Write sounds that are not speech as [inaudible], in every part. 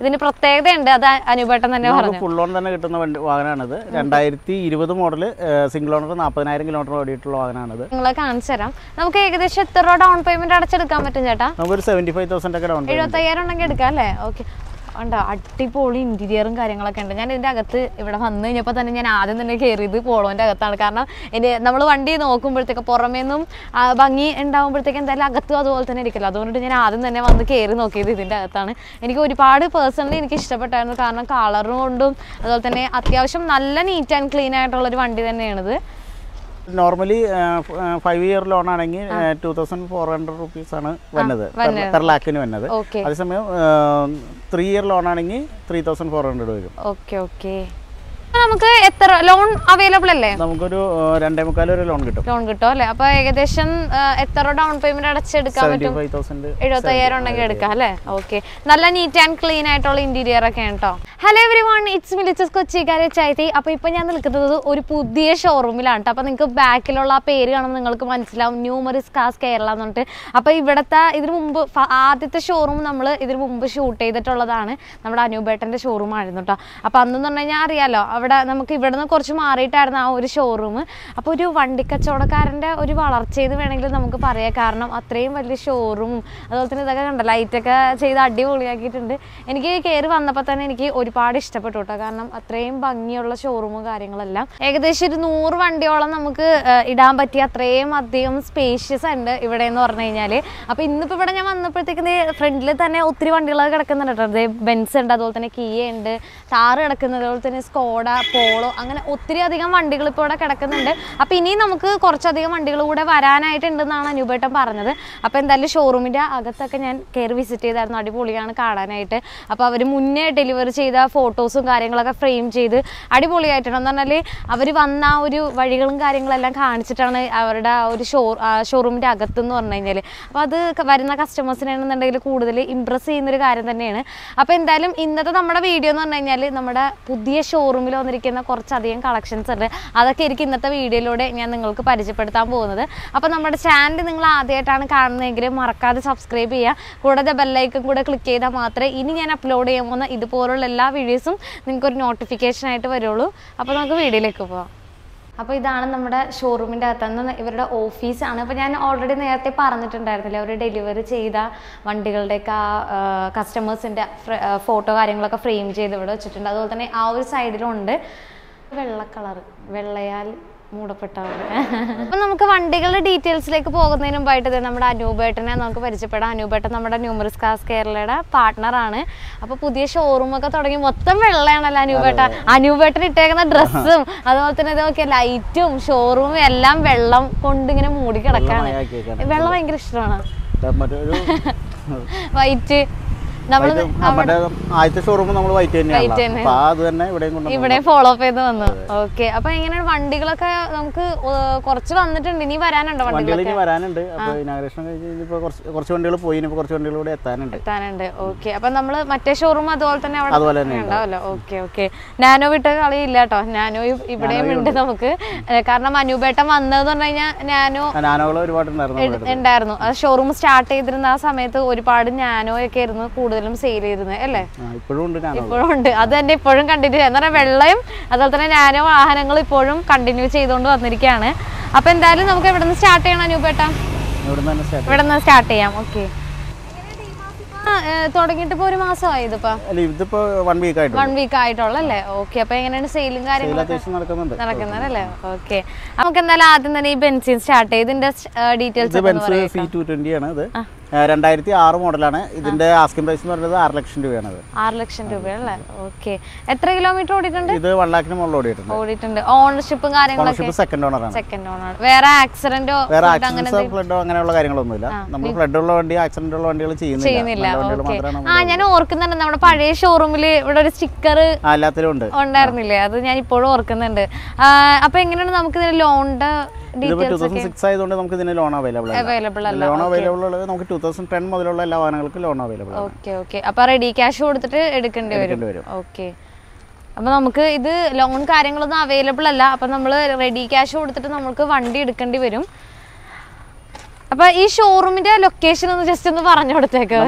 ഇതിന് പ്രത്യേകതയുണ്ട് അത് അനുപേട്ടൻ തന്നെ പറഞ്ഞു. ഫുൾ ഓൺ തന്നെ കിട്ടുന്ന വണ്ടി വാഹനമാണിത്. രണ്ടായിരത്തി ഇരുപത് മോഡൽ സിംഗിൾ ഓണർ നാൽപ്പതിനായിരം കിലോമീറ്റർ ഓടിയിട്ടുള്ള വാഹനമാണിത്. നിങ്ങളെ കാണിച്ചു തരാം. നമുക്ക് ഏകദേശം എത്ര ഡൗൺ പേയ്മെന്റ് അടച്ചെടുക്കാൻ പറ്റും ചേട്ടാ? നമുക്കൊരു സെവന്റി ഫൈവ് തൗസൻഡ് ഒക്കെ ഡൗൺ എഴുപത്തയ്യായിരം ഉണ്ടെങ്കിൽ എടുക്കാം അല്ലേ? ഓക്കെ ഉണ്ടോ അടിപൊളി ഇന്റീരിയറും കാര്യങ്ങളൊക്കെ ഉണ്ട്. ഞാൻ ഇതിന്റെ അകത്ത് ഇവിടെ വന്നു കഴിഞ്ഞപ്പോൾ തന്നെ ഞാൻ ആദ്യം തന്നെ കയറിയത് പോളോന്റെ അകത്താണ്. കാരണം എന്റെ നമ്മൾ വണ്ടി നോക്കുമ്പോഴത്തേക്ക് പുറമേ നിന്നും ആ, ഭംഗി ഉണ്ടാകുമ്പോഴത്തേക്ക് എന്തായാലും അകത്തും അതുപോലെ തന്നെ ഇരിക്കില്ല. അതുകൊണ്ട് ഞാൻ ആദ്യം തന്നെ വന്ന് കയറി നോക്കിയത് ഇതിന്റെ അകത്താണ്. എനിക്ക് ഒരുപാട് പേഴ്സണലി എനിക്ക് ഇഷ്ടപ്പെട്ടായിരുന്നു. കാരണം കളറും കൊണ്ടും അതുപോലെ തന്നെ അത്യാവശ്യം നല്ല നീറ്റ് ആൻഡ് ക്ലീൻ ആയിട്ടുള്ള ഒരു വണ്ടി തന്നെയാണിത്. നോർമലി ഫൈവ് ഇയർ ലോൺ ആണെങ്കിൽ two thousand four hundred rupees ആണ് വന്നത്. പെർ ലാക്കിന് വന്നത്. അതേസമയം ത്രീ ഇയർ ലോൺ ആണെങ്കിൽ ത്രീ തൗസൻഡ് ഫോർ ഹൺഡ്രഡ് വരും. ഓക്കെ ഓക്കെ നമുക്ക് എത്ര ലോൺ അവൈലബിൾ അല്ലേ? നമുക്കൊരു രണ്ടേ മുക്കാൽ വരെ ലോൺ കിട്ടും. ലോൺ കിട്ടും അല്ലേ? അപ്പൊ ഏകദേശം എത്ര ഡൗൺ പേയ്മെന്റ് അടച്ചെടുക്കാൻ പറ്റും? എഴുപത്തി അയ്യായിരം ഉണ്ടെങ്കിൽ എടുക്കാം അല്ലേ? ഓക്കെ നല്ല നീറ്റ് ആൻഡ് ക്ലീൻ ആയിട്ടുള്ള ഇന്റീരിയർ ഒക്കെ കേട്ടോ ഹലോ എവരി വൺ ഇറ്റ്സ് മിലിച്ചസ് കൊച്ചിക്കാരെ കാര്യത്തി അപ്പൊ ഇപ്പൊ ഞാൻ നിൽക്കുന്നത് ഒരു പുതിയ ഷോറൂമിലാണ് കേട്ടോ അപ്പൊ നിങ്ങൾക്ക് ബാക്കിലുള്ള ആ പേര് കാണുമ്പോൾ നിങ്ങൾക്ക് മനസ്സിലാവും. ന്യൂമറിസ് കാസ് കേരള എന്ന് പറഞ്ഞിട്ട്. അപ്പൊ ഇവിടുത്തെ ഇതിനു മുമ്പ് ആദ്യത്തെ ഷോറൂം നമ്മൾ ഇതിനു മുമ്പ് ഷൂട്ട് ചെയ്തിട്ടുള്ളതാണ് നമ്മുടെ അനൂപേട്ടന്റെ ഷോറൂം ആയിരുന്നു കേട്ടോ അപ്പൊ അന്ന് പറഞ്ഞു കഴിഞ്ഞാൽ അറിയാലോ അവിടെ നമുക്ക് ഇവിടെ നിന്ന് കുറച്ച് മാറിയിട്ടായിരുന്നു ആ ഒരു ഷോറൂം അപ്പോൾ ഒരു വണ്ടിക്കച്ചവടക്കാരന്റെ ഒരു വളർച്ചയെന്ന് വേണമെങ്കിൽ നമുക്ക് പറയാം. കാരണം അത്രയും വലിയ ഷോറൂമും അതുപോലെ തന്നെ ഇതൊക്കെ കണ്ട ലൈറ്റൊക്കെ ചെയ്ത് അടിപൊളിയാക്കിയിട്ടുണ്ട്. എനിക്ക് കയറി വന്നപ്പോൾ തന്നെ എനിക്ക് ഒരുപാട് ഇഷ്ടപ്പെട്ടു കേട്ടോ. കാരണം അത്രയും ഭംഗിയുള്ള ഷോറൂമും കാര്യങ്ങളെല്ലാം. ഏകദേശം ഒരു നൂറ് വണ്ടിയോളം നമുക്ക് ഇടാൻ പറ്റിയ അത്രയും അധികം സ്പേഷ്യസ് ഉണ്ട് ഇവിടെ എന്ന് പറഞ്ഞു കഴിഞ്ഞാൽ അപ്പോൾ ഇന്നിപ്പോൾ ഇവിടെ ഞാൻ വന്നപ്പോഴത്തേക്കും ഫ്രണ്ടിൽ തന്നെ ഒത്തിരി വണ്ടികളൊക്കെ കിടക്കുന്നുണ്ട് കേട്ടോ. ബെൻസ് ഉണ്ട് അതുപോലെ തന്നെ കിയ ഉണ്ട് താറ് കിടക്കുന്നത് അതുപോലെ തന്നെ സ്കോഡ പോളോ അങ്ങനെ ഒത്തിരി അധികം വണ്ടികൾ ഇപ്പോൾ ഇവിടെ കിടക്കുന്നുണ്ട്. അപ്പോൾ ഇനിയും നമുക്ക് കുറച്ചധികം വണ്ടികൾ കൂടെ വരാനായിട്ടുണ്ടെന്നാണ് അനുപേട്ടൻ പറഞ്ഞത്. അപ്പോൾ എന്തായാലും ഷോറൂമിന്റെ അകത്തൊക്കെ ഞാൻ കയറി വിസിറ്റ് ചെയ്തായിരുന്നു. അടിപൊളിയാണ് കാണാനായിട്ട്. അപ്പോൾ അവർ മുന്നേ ഡെലിവറി ചെയ്ത ഫോട്ടോസും കാര്യങ്ങളൊക്കെ ഫ്രെയിം ചെയ്ത് അടിപൊളിയായിട്ടുണ്ട്. എന്ന് പറഞ്ഞാൽ അവർ വന്ന ആ ഒരു വഴികളും കാര്യങ്ങളെല്ലാം കാണിച്ചിട്ടാണ് അവരുടെ ആ ഒരു ഷോ ഷോറൂമിന്റെ അകത്തെന്ന് പറഞ്ഞു കഴിഞ്ഞാൽ അപ്പോൾ അത് വരുന്ന കസ്റ്റമേഴ്സിനാണെന്നുണ്ടെങ്കിൽ കൂടുതൽ ഇമ്പ്രസ് ചെയ്യുന്നൊരു കാര്യം തന്നെയാണ്. അപ്പോൾ എന്തായാലും ഇന്നത്തെ നമ്മുടെ വീഡിയോ എന്ന് പറഞ്ഞു കഴിഞ്ഞാൽ നമ്മുടെ പുതിയ ഷോറൂമിൽ വന്നിരിക്കുന്ന കുറച്ചധികം കളക്ഷൻസ് ഉണ്ട്. അതൊക്കെ എനിക്ക് ഇന്നത്തെ വീഡിയോയിലൂടെ ഞാൻ നിങ്ങൾക്ക് പരിചയപ്പെടുത്താൻ പോകുന്നത്. അപ്പോൾ നമ്മുടെ ചാനൽ നിങ്ങൾ ആദ്യമായിട്ടാണ് കാണുന്നതെങ്കിൽ മറക്കാതെ സബ്സ്ക്രൈബ് ചെയ്യുക. കൂടാതെ ബെല്ലൈക്കും കൂടെ ക്ലിക്ക് ചെയ്താൽ മാത്രമേ ഇനി ഞാൻ അപ്ലോഡ് ചെയ്യാൻ പോകുന്ന ഇതുപോലുള്ള എല്ലാ വീഡിയോസും നിങ്ങൾക്കൊരു നോട്ടിഫിക്കേഷനായിട്ട് വരുള്ളൂ. അപ്പോൾ നമുക്ക് വീഡിയോയിലേക്ക് പോകാം അപ്പോൾ ഇതാണ് നമ്മുടെ ഷോറൂമിന്റെ അകത്തുനിന്ന് ഇവരുടെ ഓഫീസാണ് അപ്പോൾ ഞാൻ ഓൾറെഡി നേരത്തെ പറഞ്ഞിട്ടുണ്ടായിരുന്നില്ല അവർ ഡെലിവറി ചെയ്ത വണ്ടികളുടെയൊക്കെ ആ കസ്റ്റമേഴ്സിന്റെ ഫോട്ടോ കാര്യങ്ങളൊക്കെ ഫ്രെയിം ചെയ്ത് ഇവിടെ വെച്ചിട്ടുണ്ട്. അതുപോലെ തന്നെ ആ ഒരു സൈഡിലുണ്ട് വെള്ള കളർ വെള്ളയാൽ മൂടപ്പെട്ടവർ അപ്പം നമുക്ക് വണ്ടികളുടെ ഡീറ്റെയിൽസിലേക്ക് പോകുന്നതിന് മുമ്പായിട്ട് നമ്മുടെ അനൂപേട്ടനെ നമുക്ക് പരിചയപ്പെടാം. അനൂപേട്ടൻ നമ്മുടെ ന്യൂമറിസ് കാസ് കേരളയുടെ പാർട്ട്ണറാണ് അപ്പോൾ പുതിയ ഷോറൂം ഒക്കെ തുടങ്ങി മൊത്തം വെള്ളയാണല്ലോ അനൂപേട്ട. അനൂപേട്ടൻ ഇട്ടേക്കുന്ന ഡ്രസ്സും അതുപോലെ തന്നെ ഇതൊക്കെ ലൈറ്റും ഷോറൂമും എല്ലാം വെള്ളം കൊണ്ട് ഇങ്ങനെ മൂടി കിടക്കാണ് വെള്ളം ഭയങ്കര ഇഷ്ടമാണ്. വൈറ്റ് [laughs] ആദ്യത്തെ ഷോറൂം നമ്മൾ വൈറ്റ് തന്നെയാണ് ഇവിടെ ഫോളോ അപ്പ് ചെയ്ത് വന്നു. ഓക്കെ അപ്പൊ എങ്ങനെയാണ് വണ്ടികളൊക്കെ നമുക്ക് കുറച്ച് വന്നിട്ടുണ്ട്. ഇനി വരാനുണ്ടോ വണ്ടികൾ ഇനി വരാനുണ്ട്. അപ്പൊ ഇനാഗ്രേഷൻ കഴിഞ്ഞ് കുറച്ച് വണ്ടികൾ പോയി. ഇനി കുറച്ച് വണ്ടികൾ ഇവിടെ എത്താനുണ്ട്. എത്താനുണ്ട്. ഓക്കെ അപ്പൊ നമ്മൾ മറ്റേ ഷോറൂം അതുപോലെ തന്നെ അവിടെ ഉണ്ടാവല്ലോ ഓക്കെ ഓക്കെ നാനോ വിട്ട കളി ഇല്ല കേട്ടോ. നാനോ ഇവിടെയും ഉണ്ട് നമുക്ക്. കാരണം അനൂപേട്ടൻ വന്നതെന്ന് പറഞ്ഞു കഴിഞ്ഞാൽ നാനോ നാനോകൾ ഒരുപാട് ഉണ്ടായിരുന്നു അത് ഷോറൂം സ്റ്റാർട്ട് ചെയ്തിരുന്ന ആ സമയത്ത് ഒരുപാട് നാനോ ഒക്കെ ആയിരുന്നു കൂടുതലും സെയിൽ ചെയ്തത് അല്ലേ? ഇപ്പോഴും ഉണ്ട് നാനോ ഇപ്പോഴും ഉണ്ട്. അത് തന്നെ ഇപ്പോഴും കണ്ടിട്ട് എന്ന് പറഞ്ഞാൽ വെള്ളയും അതുപോലെ തന്നെ നാനോ വാഹനങ്ങൾ ഇപ്പോഴും കണ്ടിന്യൂ ചെയ്തുകൊണ്ട് വന്നിരിക്കുകയാണ് അപ്പൊ എന്തായാലും നമുക്ക് ഇവിടെ നിന്ന് സ്റ്റാർട്ട് ചെയ്യണം അനൂപേട്ട? ഇവിടെ നിന്ന് സ്റ്റാർട്ട് ചെയ്യാം. ഓക്കെ തുടങ്ങിയിട്ട് ഇപ്പൊ ഒരു അല്ല ഇതിപ്പോ വൺ വീക്ക് ആയിട്ട് വൺ വീക്ക് ഓക്കെ അപ്പൊ എങ്ങനെയാണ് സെയിലും കാര്യങ്ങളും ഓക്കെ നമുക്ക് എന്തായാലും ആദ്യം തന്നെ ഈ ബെൻസിൻ സ്റ്റാർട്ട് ചെയ്ത് ഇതിന്റെ ഡീറ്റെയിൽസ് ആണ് ഇത് രണ്ടായിരത്തി ആറ് മോഡലാണ്. ഇതിന്റെ ആസ്കിംഗ് പ്രൈസ് എന്ന് പറയുന്നത് ആറ് ലക്ഷം രൂപയാണ് ആറ് ലക്ഷം രൂപയല്ലേ ഓക്കെ. എത്ര കിലോമീറ്റർ ഓടിയിട്ടുണ്ട്? ഇത് വൺ ലാഖിന് മുകളിൽ ഓടിയിട്ടുണ്ട്. ഓടിയിട്ടുണ്ട്. ഓണർഷിപ്പും കാര്യങ്ങളൊക്കെ? സെക്കൻഡ് ഓണറാണ് സെക്കൻഡ് ഓണർ വേറെ ആക്സിഡന്റോ വേറെ ആക്സിഡൻസ് ഫ്ലഡോ അങ്ങനെയുള്ള കാര്യങ്ങളൊന്നുമില്ല. നമ്മൾ ഫ്ലഡ് ഉള്ള വണ്ടി ആക്സിഡന്റ് ഉള്ള വണ്ടികൾ ചെയ്യുന്നില്ല. ആ ഞാൻ ഓർക്കുന്നുണ്ട് നമ്മുടെ പഴയ ഷോറൂമിൽ ഇവിടെ ഒരു സ്റ്റിക്കർ എല്ലാത്തിലും ഉണ്ട്. ഉണ്ടായിരുന്നില്ലേ? അത് ഞാൻ ഇപ്പോഴും ഓർക്കുന്നുണ്ട്. അപ്പോൾ അപ്പൊ എങ്ങനെയാണ് നമുക്ക് ഇതിന് ലോണിന്റെ ഇതിപ്പോ ടൂ തൗസൻഡ് സിക്സ് ആയതുകൊണ്ട് നമുക്ക് ഇതിന് ലോൺ അവൈലബിൾ അവൈലബിൾ അല്ല. ലോൺ അവൈലബിൾ ഉള്ളത് നമുക്ക് ടൂ തൗസൻഡ് ടെൻ മുതലുള്ള എല്ലാ വാഹനങ്ങൾക്കും ലോൺ അവൈലബിൾ ഓക്കെ ഓക്കെ അപ്പൊ റെഡി ക്യാഷ് കൊടുത്തിട്ട് എടുക്കേണ്ടി വരും. ഓക്കെ അപ്പൊ നമുക്ക് ഇത് ലോൺ കാര്യങ്ങളൊന്നും അവൈലബിൾ അല്ല. അപ്പൊ നമ്മൾ റെഡി ക്യാഷ് കൊടുത്തിട്ട് നമുക്ക് വണ്ടി എടുക്കേണ്ടി വരും. അപ്പൊ ഈ ഷോറൂമിന്റെ ലൊക്കേഷൻ ഒന്ന് ജസ്റ്റ് ഒന്ന് പറഞ്ഞു കൊടുത്തേക്ക്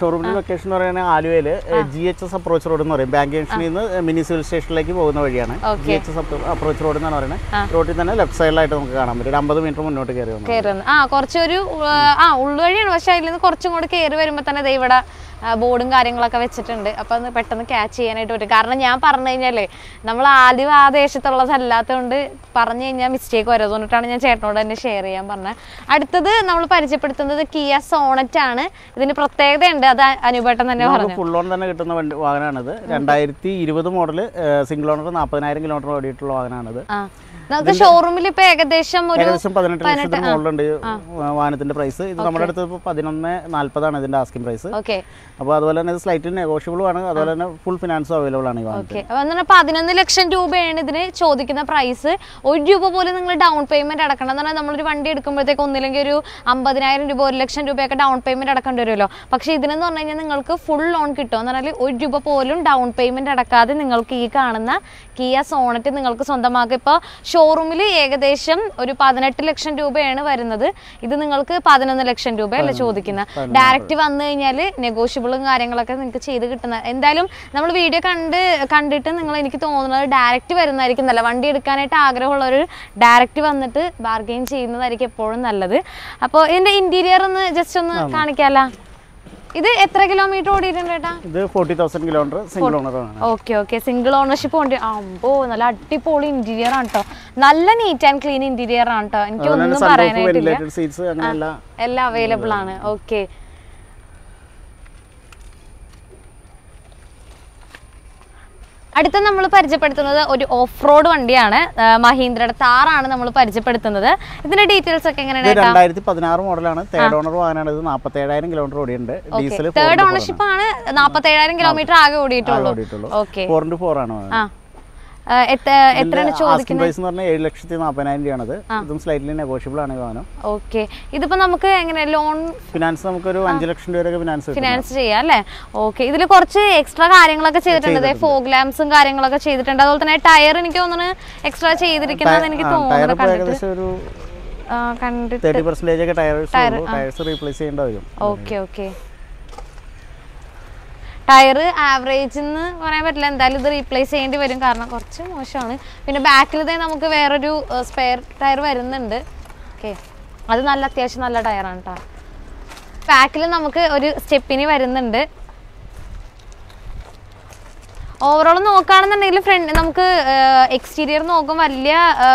ഷോറൂമിന്റെ ലൊക്കേഷൻ എന്ന് പറയുന്നത് ആലുവയിൽ G H S approach road എന്ന് പറയും. ബാങ്ക് ജംഗ്ഷനിൽ നിന്ന് മിനി സിവിൽ സ്റ്റേഷനിലേക്ക് പോകുന്ന വഴിയാണ്. G H S approach road എന്നാണ് പറയുന്നത്. റോഡിൽ തന്നെ ലെഫ്റ്റ് സൈഡിലായിട്ട് നമുക്ക് കാണാൻ പറ്റും. ഒരു അമ്പത് മീറ്റർ മുന്നോട്ട് കയറി ആ കുറച്ചൊരു ആ, ഉള്ളുവഴിയാണ് പക്ഷെ അതിൽ നിന്ന് കുറച്ചും കൂടെ കയറി വരുമ്പോ തന്നെ ഇവിടെ ബോർഡും കാര്യങ്ങളൊക്കെ വെച്ചിട്ടുണ്ട്. അപ്പൊ അത് പെട്ടെന്ന് ക്യാച്ച് ചെയ്യാനായിട്ട് പറ്റും. കാരണം ഞാൻ പറഞ്ഞു കഴിഞ്ഞാലേ നമ്മൾ ആദ്യം ആ ദേശത്തുള്ളതല്ലാത്തതുകൊണ്ട് പറഞ്ഞു കഴിഞ്ഞാൽ മിസ്റ്റേക്ക് വരും. അതുകൊണ്ടിട്ടാണ് ഞാൻ ചേട്ടനോട് തന്നെ ഷെയർ ചെയ്യാൻ പറഞ്ഞത്. അടുത്തത് നമ്മൾ പരിചയപ്പെടുത്തുന്നത് കിയ സോണറ്റ് ആണ്. ഇതിന് പ്രത്യേകതയുണ്ട് അത് അനുപേട്ടൻ തന്നെ പറഞ്ഞു. ഫുൾ ഓൺ തന്നെ കിട്ടുന്ന വാഹനമാണിത്. രണ്ടായിരത്തി ഇരുപത് മോഡൽ സിംഗിൾ ഓണർ നാൽപ്പതിനായിരം കിലോമീറ്റർ ഓടിയിട്ടുള്ള വാഹനമാണിത്. നമുക്ക് ഷോറൂമിൽ ഇപ്പൊ ഏകദേശം ഒരു ഏകദേശം പതിനെട്ട് ലക്ഷത്തിന് മുകളിലുണ്ട് ഈ വാഹനത്തിന്റെ പ്രൈസ് ഇത് നമ്മുടെ അടുത്ത് ഇപ്പോൾ പതിനൊന്ന് നാല്പതാണ് ഇതിന്റെ ആസ്കിംഗ് പ്രൈസ് ഓക്കെ അപ്പോൾ അതുപോലെ തന്നെ സ്ലൈറ്റ് നെഗോഷ്യബിൾ ആണ്. അതുപോലെ തന്നെ ഫുൾ ഫിനാൻസും അവൈലബിൾ ആണ് ഈ പതിനൊന്ന് ലക്ഷം രൂപയാണ് ഇതിന് ചോദിക്കുന്ന പ്രൈസ് ഒരു രൂപ പോലും നിങ്ങൾ ഡൗൺ പേയ്മെന്റ് അടക്കണം എന്ന് പറഞ്ഞാൽ നമ്മളൊരു വണ്ടി എടുക്കുമ്പോഴത്തേക്ക് ഒന്നില്ലെങ്കിൽ ഒരു അമ്പതിനായിരം രൂപ ഒരു ലക്ഷം രൂപയൊക്കെ ഡൗൺ പേയ്മെന്റ് അടക്കേണ്ടി വരുമല്ലോ. പക്ഷെ ഇതിനെന്ന് പറഞ്ഞു കഴിഞ്ഞാൽ നിങ്ങൾക്ക് ഫുൾ ലോൺ കിട്ടും. എന്ന് പറഞ്ഞാൽ ഒരു രൂപ പോലും ഡൗൺ പേയ്മെന്റ് അടക്കാതെ നിങ്ങൾക്ക് ഈ കാണുന്ന കിയ സോണറ്റ് നിങ്ങൾക്ക് സ്വന്തമാക്കാം. ഇപ്പോൾ ഷോറൂമിൽ ഏകദേശം ഒരു പതിനെട്ട് ലക്ഷം രൂപയാണ് വരുന്നത്. ഇത് നിങ്ങൾക്ക് പതിനൊന്ന് ലക്ഷം രൂപയല്ല ചോദിക്കുന്നത് ഡയറക്റ്റ് വന്നു കഴിഞ്ഞാൽ നെഗോഷ്യബിളും കാര്യങ്ങളൊക്കെ നിങ്ങൾക്ക് ചെയ്ത് കിട്ടുന്ന. എന്തായാലും നമ്മൾ വീഡിയോ കണ്ട് കണ്ടിട്ട് നിങ്ങൾ എനിക്ക് തോന്നുന്നത് ഡയറക്റ്റ് വരുന്നതായിരിക്കും നല്ല വണ്ടി എടുക്കാനായിട്ട് ആഗ്രഹമുള്ളവർ ഡയറക്റ്റ് വന്നിട്ട് ബാർഗെയിൻ ചെയ്യുന്നതായിരിക്കും എപ്പോഴും നല്ലത്. അപ്പോൾ ഇതിന്റെ ഇന്റീരിയർ ഒന്ന് ജസ്റ്റ് ഒന്ന് കാണിക്കാല? ഇത് എത്ര കിലോമീറ്റർ ഓടിയിട്ടുണ്ട് ചേട്ടാ ഇത് forty thousand kilometre single okay okay single ownership കൊണ്ട് അമ്പോ നല്ല അടിപൊളി ഇന്റീരിയർ ആണ് കേട്ടോ നല്ല നീറ്റ് ആൻഡ് ക്ലീൻ ഇന്റീരിയർ ആണ് കേട്ടോ എനിക്ക് ഒന്നും പറയാനായിട്ടില്ല. എല്ലാം അവൈലബിൾ ആണ്. ഓക്കെ അടുത്ത നമ്മൾ പരിചയപ്പെടുത്തുന്നത് ഒരു ഓഫ് റോഡ് വണ്ടിയാണ് മഹീന്ദ്രയുടെ താറാണ് നമ്മൾ പരിചയപ്പെടുത്തുന്നത്. ഇതിന്റെ ഡീറ്റെയിൽസ് ഒക്കെ എങ്ങനെയാണ് രണ്ടായിരത്തി പതിനാറ് മോഡലാണ് തേർഡ് ഓണർ വാഹനമാണ്. ഇത് നാൽപ്പത്തേഴായിരം കിലോമീറ്റർ ഓടിയുണ്ട് ഡീസൽ തേർഡ് ഓണർഷിപ്പ് ആണ്. നാൽപ്പത്തേഴായിരം കിലോമീറ്റർ ആകെ ഓടിയിട്ടുള്ളൂ. ഫോർ ഇന്റു ഫോർ ആണ്. എത്ര എത്രയാണ് ആസ്കിംഗ് ചോദിക്കുന്നത്? പ്രൈസ് എന്ന് പറഞ്ഞാൽ ഏഴ് ലക്ഷത്തി നാൽപ്പതിനായിരം രൂപയാണത്. ഇതും സ്ലൈറ്റ്ലി നെഗോഷ്യബിൾ ആണ് വാഹനം. ഓക്കെ. ഇതിപ്പോ നമുക്ക് എങ്ങനെ ലോൺ ഫിനാൻസ് നമുക്കൊരു അഞ്ച് ലക്ഷം രൂപ ഫിനാൻസ് ഫിനാൻസ് ചെയ്യാം അല്ലേ? ഓക്കെ. ഇതിൽ കുറച്ച് എക്സ്ട്രാ കാര്യങ്ങളൊക്കെ ചെയ്തിട്ടുണ്ട്. ഫോഗ് ലാംപ്സും കാര്യങ്ങളൊക്കെ ചെയ്തിട്ടുണ്ട്. അതുപോലെ തന്നെ ടയർ എനിക്ക് തോന്നുന്നു എക്സ്ട്രാ ചെയ്തിരിക്കുന്നത് എനിക്ക് തോന്നുന്നു കണ്ടിട്ട്. റീപ്ലേസ് ചെയ്യേണ്ടി വരും. Okay okay. ടയർ ആവറേജ് എന്ന് പറയാൻ പറ്റില്ല. എന്തായാലും ഇത് റീപ്ലേസ് ചെയ്യേണ്ടി വരും. കാരണം കുറച്ച് മോശമാണ്. പിന്നെ ബാക്കിലത്തെ നമുക്ക് വേറൊരു സ്പെയർ ടയർ വരുന്നുണ്ട്. ഓക്കെ അത് നല്ല അത്യാവശ്യം നല്ല ടയറാണ് കേട്ടോ ബാക്കിൽ നമുക്ക് ഒരു സ്റ്റെപ്പിന് വരുന്നുണ്ട്. ഓവറോൾ നോക്കുകയാണെന്നുണ്ടെങ്കിൽ ഫ്രണ്ട് നമുക്ക് എക്സ്റ്റീരിയർ നോക്കും വലിയ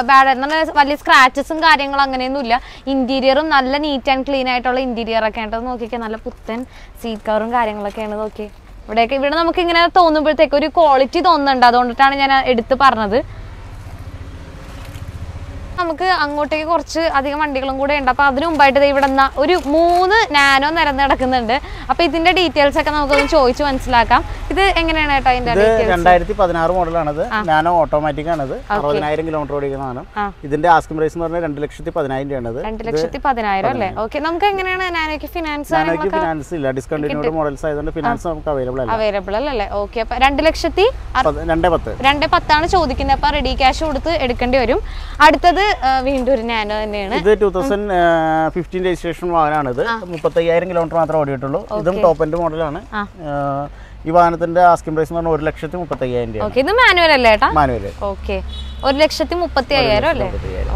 ബാഡ് വലിയ സ്ക്രാച്ചസും കാര്യങ്ങളും അങ്ങനെയൊന്നും ഇല്ല ഇന്റീരിയറും നല്ല നീറ്റ് ആൻഡ് ക്ലീൻ ആയിട്ടുള്ള ഇന്റീരിയർ ഒക്കെ ആയിട്ട് നോക്കിയൊക്കെ നല്ല പുത്തൻ സീറ്റ് കവറും കാര്യങ്ങളൊക്കെയാണ് നോക്കി ഇവിടെയൊക്കെ ഇവിടെ നമുക്ക് ഇങ്ങനെ തോന്നുമ്പോഴത്തേക്ക് ഒരു ക്വാളിറ്റി തോന്നുന്നുണ്ട്. അതുകൊണ്ടിട്ടാണ് ഞാൻ എടുത്ത് പറഞ്ഞത്. നമുക്ക് അങ്ങോട്ടേക്ക് കുറച്ച് അധികം വണ്ടികളും കൂടെ ഉണ്ട്. അപ്പൊ അതിനു മുമ്പായിട്ട് ഇവിടെ ഒരു മൂന്ന് നാനോ നിരന്ന് കിടക്കുന്നുണ്ട്. അപ്പൊ ഇതിന്റെ ഡീറ്റെയിൽസ് ഒക്കെ നമുക്കൊന്ന് ചോദിച്ചു മനസ്സിലാക്കാം. ഇത് എങ്ങനെയാണ് കേട്ടോ അതിന്റെ ഡീറ്റെയിൽസ് രണ്ടായിരത്തി പതിനാറ് മോഡലാണത്. നാനോ ഓട്ടോമാറ്റിക് ആണത്. അറുപതിനായിരം കിലോമീറ്റർ ഓടിക്കുന്ന സാധനം. ഇതിന്റെ ആസ്കിംഗ് പ്രൈസ് എന്ന് പറഞ്ഞാൽ രണ്ട് ലക്ഷത്തി പതിനായിരം രൂപയാണ് രണ്ട് ലക്ഷത്തി പതിനായിരം. അല്ലേ ഓക്കെ. നമുക്ക് എങ്ങനെയാണ് നാനോയ്ക്ക് ഫിനാൻസ് നാനോയ്ക്ക് ഫിനാൻസ് ഇല്ല. ഡിസ്കണ്ടിന്യൂഡ് മോഡൽസ് ആയതുകൊണ്ട് ഫിനാൻസ് നമുക്ക് അവൈലബിൾ അല്ല. അവൈലബിൾ അല്ലേ ഓക്കെ. അപ്പൊ രണ്ട് ലക്ഷത്തി രണ്ട് പത്ത്- രണ്ട് പത്താണ് ചോദിക്കുന്നത്. അപ്പൊ റെഡി ക്യാഷ് കൊടുത്ത് എടുക്കേണ്ടി വരും. അടുത്തത് വീണ്ടും ഒരു നാനോ തന്നെയാണ്. ഇത് ടൂ തൗസൻഡ് ഫിഫ്റ്റീൻ രജിസ്ട്രേഷൻ വാഹനമാണ് ഇത് മുപ്പത്തയ്യായിരം കിലോമീറ്റർ മാത്രമേ ഓടിയിട്ടുള്ളൂ. ഇതും ടോപ്പ് എൻഡ് മോഡലാണ്. ഈ വാഹനത്തിന്റെ ആസ്കിംഗ് പ്രൈസ് എന്ന് പറഞ്ഞാൽ ഒരു ലക്ഷത്തി മുപ്പത്തി അയ്യായിരം രൂപ ഓക്കെ ഇത് മാനുവൽ അല്ലേ ഏട്ടാ? മാനുവൽ ഓക്കെ ഒരു ലക്ഷത്തി മുപ്പത്തി അയ്യായിരം അല്ലേ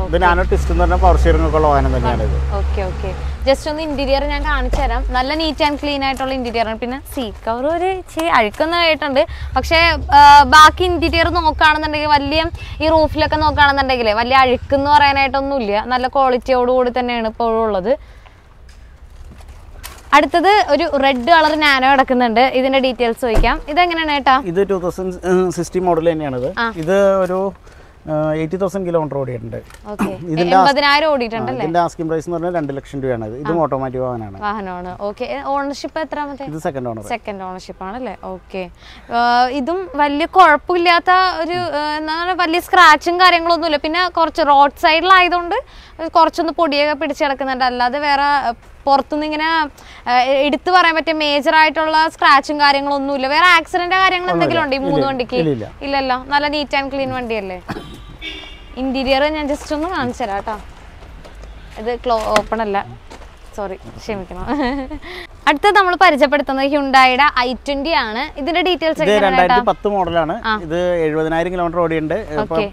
ഇത് നാനോ ടിസ്റ്റ് എന്ന് പറഞ്ഞാൽ പവർ സ്റ്റിയറിംഗ് ഒക്കെ ഉള്ള വാഹനം തന്നെയാണ് ഇത്. ഓക്കെ ഓക്കെ ജസ്റ്റ് ഒന്ന് ഇന്റീരിയർ ഞാൻ കാണിച്ചു തരാം. നല്ല നീറ്റ് ആൻഡ് ക്ലീൻ ആയിട്ടുള്ള ഇന്റീരിയർ ആണ്. പിന്നെ സീ കവർ ഒരു ഇച്ചിരി അഴുക്കൊന്നും ആയിട്ടുണ്ട് പക്ഷേ ബാക്കി ഇന്റീരിയർ നോക്കുകയാണെന്നുണ്ടെങ്കിൽ വലിയ ഈ റൂഫിലൊക്കെ നോക്കുകയാണെന്നുണ്ടെങ്കിൽ വലിയ അഴുക്കെന്ന് പറയാനായിട്ടൊന്നുമില്ല. നല്ല ക്വാളിറ്റിയോടുകൂടി തന്നെയാണ് ഇപ്പോഴും ഉള്ളത്. അടുത്തത് ഒരു റെഡ് കളർ നാനോ കിടക്കുന്നുണ്ട്. ഇതിന്റെ ഡീറ്റെയിൽസ് ചോദിക്കാം. ഇതെങ്ങനെയാണ് ഏട്ടാ? ഇത് ടൂ തൗസൻഡ് സിക്സ്റ്റി മോഡൽ തന്നെയാണ് ഇത് ഒരു എയ്റ്റി തൗസൻഡ് കിലോമീറ്റർ ഓടിയിട്ടുണ്ട്. ഇതിന്റെ ആസ്കിംഗ് പ്രൈസ് എന്ന് പറഞ്ഞാൽ രണ്ട് ലക്ഷം രൂപയാണ് ഇത് ഓട്ടോമാറ്റിക് വാഹനമാണ്. വാഹനമാണ്. ഓക്കെ ഓണർഷിപ്പ് എത്രാമത്തെ ഇത് സെക്കൻഡ് ഓണർ സെക്കൻഡ് ഓണർഷിപ്പ് ആണല്ലേ? ഓക്കെ ഇതും വലിയ കുഴപ്പമില്ലാത്ത ഒരു ആ, എന്താ പറയുക വലിയ സ്ക്രാച്ചും കാര്യങ്ങളൊന്നുമില്ല. പിന്നെ കുറച്ച് റോഡ് സൈഡിലായതുകൊണ്ട് കുറച്ചൊന്ന് പൊടിയൊക്കെ പിടിച്ചു കിടക്കുന്നുണ്ട്. അല്ലാതെ വേറെ പുറത്തുനിന്ന് ഇങ്ങനെ എടുത്തു പറയാൻ പറ്റിയ മേജർ ആയിട്ടുള്ള സ്ക്രാച്ചും കാര്യങ്ങളൊന്നുമില്ല. വേറെ ആക്സിഡന്റ് കാര്യങ്ങൾ എന്തെങ്കിലും ഉണ്ട് ഈ മൂന്ന് വണ്ടിക്ക്? ഇല്ല, ഇല്ല. ഇല്ലല്ലോ. നല്ല നീറ്റ് ആൻഡ് ക്ലീൻ വണ്ടിയല്ലേ? ഇന്റീരിയർ ഞാൻ ജസ്റ്റ് ഒന്ന് കാണിച്ചു തരാം കേട്ടോ. ഇത് ക്ലോ ഓപ്പൺ അല്ല. സോറി ക്ഷമിക്കണം. [laughs] അടുത്തത് നമ്മൾ പരിചയപ്പെടുത്തുന്നത് ഹ്യുണ്ടായുടെ ഐ ട്വന്റി ആണ്. ഇതിന്റെ ഡീറ്റെയിൽസ് ഇത് രണ്ടായിരത്തി പത്ത് മോഡലാണ്. ഇത് എഴുപതിനായിരം കിലോമീറ്റർ ഓടിയുണ്ട്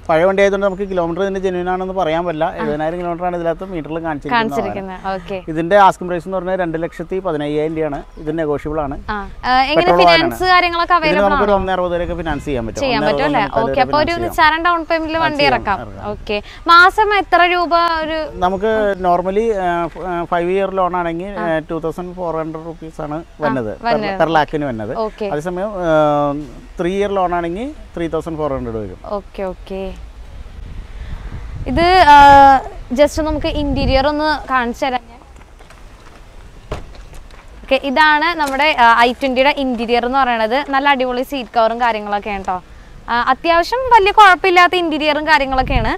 പഴയ വണ്ടി ആയതുകൊണ്ട് നമുക്ക് കിലോമീറ്റർ ഇതിന്റെ ജെന്യൂൻ ആണെന്ന് പറയാൻ പറ്റില്ല. എഴുപതിനായിരം കിലോമീറ്റർ ആണ് ഇതിനകത്ത് മീറ്ററിൽ കാണിച്ചിരിക്കുന്നത് ഇതിന്റെ ആസ്കിംഗ് പ്രൈസ് എന്ന് പറഞ്ഞാൽ രണ്ട് ലക്ഷത്തി പതിനയ്യായിരം രൂപയാണ്. ഇത് നെഗോഷ്യബിൾ ആണ്. ഫിനാൻസ് കാര്യങ്ങളൊക്കെ നമുക്ക് ഒരു ഒന്നര അറുപത് വരെയൊക്കെ ഫിനാൻസ് ചെയ്യാൻ പറ്റും. ചെയ്യാൻ ഒന്നേ പറ്റും അല്ലേ? ഓക്കെ. അപ്പൊ ഒരു നിസ്സാരം ഡൗൺ പേയ്മെന്റിൽ വണ്ടി ഇറക്കാം. ഓക്കെ. മാസം എത്ര രൂപ ഒരു നമുക്ക് നോർമലി ഫൈവ് ഇയർ ലോൺ ആണെങ്കിൽ two thousand four hundred rupees ആണ് വന്നത്. പെർ ലാക്കിന് വന്നത്. അതേസമയം ത്രീ ഇയർ ലോൺ ആണെങ്കിൽ ത്രീ തൗസൻഡ് ഫോർ ഹൺഡ്രഡ് വരും. ഓക്കെ ഓക്കെ ഇത് ജസ്റ്റ് നമുക്ക് ഇന്റീരിയർ ഒന്ന് കാണിച്ചു തരാം ഓക്കെ ഇതാണ് നമ്മുടെ ഐ ട്വന്റിയുടെ ഇന്റീരിയർ എന്ന് പറയുന്നത് നല്ല അടിപൊളി സീറ്റ് കവറും കാര്യങ്ങളൊക്കെയാണ് കേട്ടോ അത്യാവശ്യം വലിയ കുഴപ്പമില്ലാത്ത ഇന്റീരിയറും കാര്യങ്ങളൊക്കെയാണ്.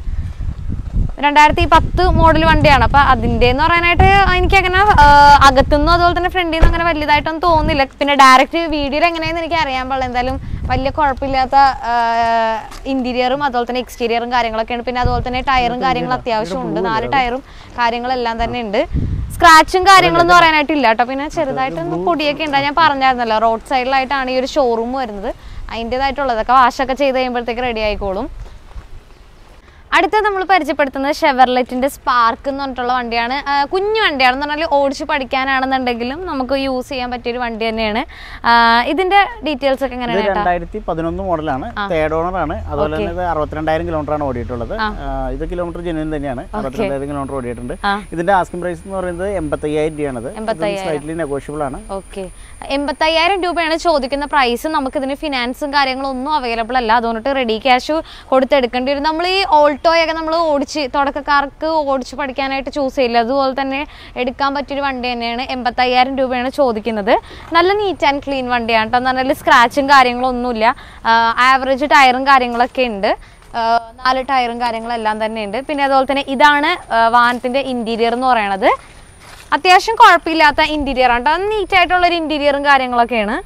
രണ്ടായിരത്തി പത്ത് മോഡൽ വണ്ടിയാണ്. അപ്പൊ അതിന്റെ എന്ന് പറയാനായിട്ട് എനിക്ക് അങ്ങനെ അകത്തുനിന്നും അതുപോലെ തന്നെ ഫ്രണ്ടിൽ നിന്ന് അങ്ങനെ വലിയതായിട്ടൊന്നും തോന്നില്ല പിന്നെ ഡയറക്റ്റ് വീഡിയോയിൽ എങ്ങനെയാണെന്ന് എനിക്ക് അറിയാൻ പാടില്ല. എന്തായാലും വലിയ കുഴപ്പമില്ലാത്ത ഇന്റീരിയറും അതുപോലെ തന്നെ എക്സ്റ്റീരിയറും കാര്യങ്ങളൊക്കെയാണ്. പിന്നെ അതുപോലെ തന്നെ ടയറും കാര്യങ്ങളും അത്യാവശ്യം ഉണ്ട്. നാല് ടയറും കാര്യങ്ങളെല്ലാം തന്നെ ഉണ്ട്. സ്ക്രാച്ചും കാര്യങ്ങളൊന്നും പറയാനായിട്ടില്ല കേട്ടോ. പിന്നെ ചെറുതായിട്ടൊന്ന് പൊടിയൊക്കെ ഉണ്ട് ഞാൻ പറഞ്ഞായിരുന്നല്ലോ റോഡ് സൈഡിലായിട്ടാണ് ഈ ഒരു ഷോറൂം വരുന്നത്. അതിന്റെതായിട്ടുള്ളതൊക്കെ വാഷൊക്കെ ചെയ്ത് കഴിയുമ്പോഴത്തേക്ക് റെഡി ആയിക്കോളും. അടുത്ത നമ്മൾ പരിചയപ്പെടുത്തുന്നത് ഷെവർലെറ്റിന്റെ സ്പാർക്ക് എന്ന് പറഞ്ഞിട്ടുള്ള വണ്ടിയാണ്. കുഞ്ഞു വണ്ടിയാണെന്ന് പറഞ്ഞാൽ ഓടിച്ച് പഠിക്കാനാണെന്നുണ്ടെങ്കിലും നമുക്ക് യൂസ് ചെയ്യാൻ പറ്റിയൊരു വണ്ടി തന്നെയാണ്. ഇതിന്റെ ഡീറ്റെയിൽസ് ഒക്കെ എങ്ങനെയാണ് രണ്ടായിരത്തി പതിനൊന്ന് മോഡലാണ്. തേർഡ് ഓണർ ആണ്. അതുപോലെ തന്നെ അറുപത്തിരണ്ടായിരം കിലോമീറ്റർ ആണ് ഓടിയിട്ടുള്ളത്. ഇത് കിലോമീറ്റർ ജനുവിൻ തന്നെയാണ്. അറുപത്തിരണ്ടായിരം കിലോമീറ്റർ ഓടിയിട്ടുണ്ട്. ഇതിന്റെ ആസ്കിംഗ് പ്രൈസ് എന്ന് പറയുന്നത് എൺപത്തയ്യായിരം രൂപയാണ് സ്ലൈറ്റ്ലി നെഗോഷ്യബിൾ ആണ്. ഓക്കെ എൺപത്തയ്യായിരം രൂപയാണ് ചോദിക്കുന്ന പ്രൈസ് നമുക്ക് ഇതിന് ഫിനാൻസും കാര്യങ്ങളും ഒന്നും അവൈലബിൾ അല്ല. അതുകൊണ്ട് റെഡി ക്യാഷ് കൊടുത്തെടുക്കേണ്ടി വരും. നമ്മൾ ഈ ഓൾട്ടോയൊക്കെ നമ്മൾ ഓടിച്ച് തുടക്കക്കാർക്ക് ഓടിച്ച് പഠിക്കാനായിട്ട് ചൂസ് ചെയ്യില്ല അതുപോലെ തന്നെ എടുക്കാൻ പറ്റിയൊരു വണ്ടി തന്നെയാണ് എൺപത്തയ്യായിരം രൂപയാണ് ചോദിക്കുന്നത്. നല്ല നീറ്റ് ആൻഡ് ക്ലീൻ വണ്ടിയാണ് കേട്ടോ എന്ന് പറഞ്ഞാൽ സ്ക്രാച്ചും കാര്യങ്ങളൊന്നുമില്ല ആവറേജ് ടയറും കാര്യങ്ങളൊക്കെ ഉണ്ട്. നാല് ടയറും കാര്യങ്ങളെല്ലാം തന്നെ ഉണ്ട്. പിന്നെ അതുപോലെ തന്നെ ഇതാണ് വാഹനത്തിന്റെ ഇന്റീരിയർ എന്ന് പറയണത്. അത്യാവശ്യം കുഴപ്പമില്ലാത്ത ഇന്റീരിയർ ആണ് കേട്ടോ നീറ്റ് ആയിട്ടുള്ള ഒരു ഇന്റീരിയറും കാര്യങ്ങളൊക്കെയാണ്.